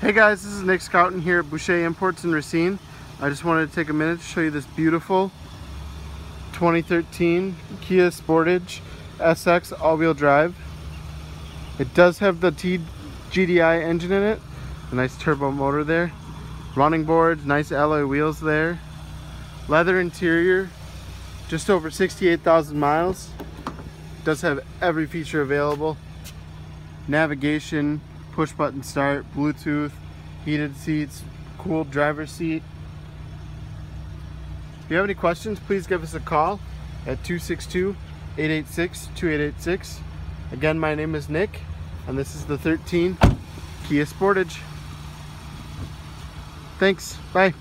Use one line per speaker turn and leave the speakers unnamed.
Hey guys, this is Nick Schouten here at Boucher Imports in Racine. I just wanted to take a minute to show you this beautiful 2013 Kia Sportage SX all-wheel drive. It does have the T GDI engine in it, a nice turbo motor there. Running boards, nice alloy wheels there. Leather interior, just over 68,000 miles. Does have every feature available. Navigation, push button start, Bluetooth, heated seats, cooled driver's seat. If you have any questions, please give us a call at 262-886-2886. Again, my name is Nick, and this is the 13 Kia Sportage. Thanks, bye.